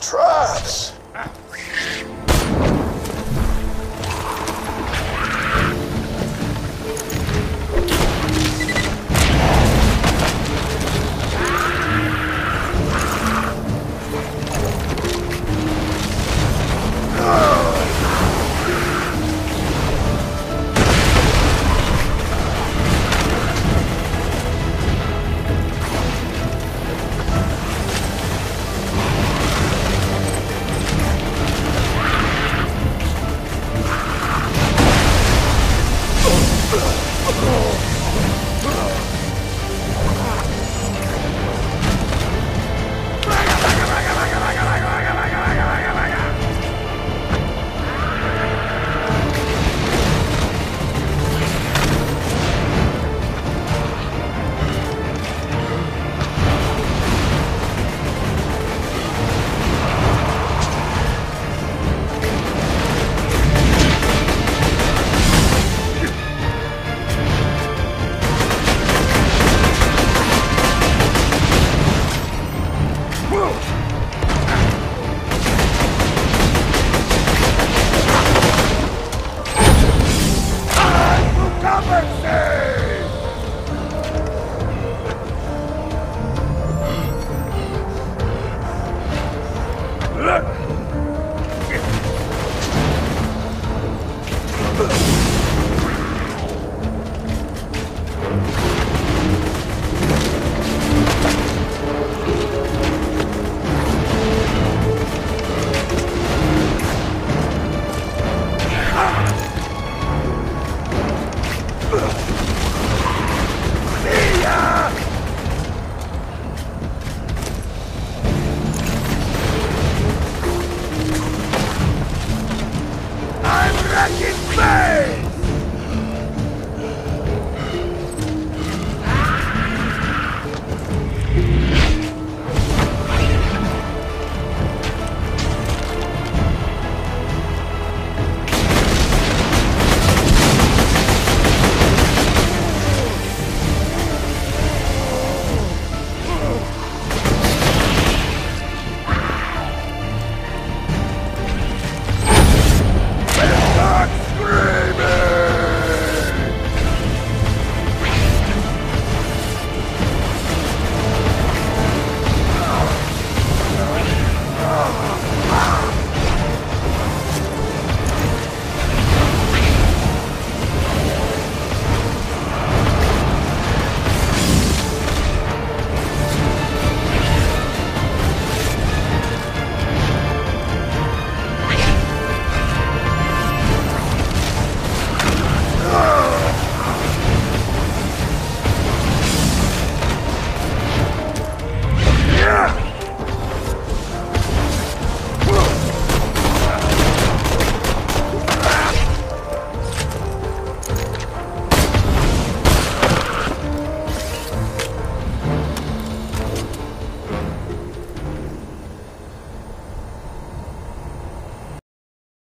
Traps. Oh! Boom!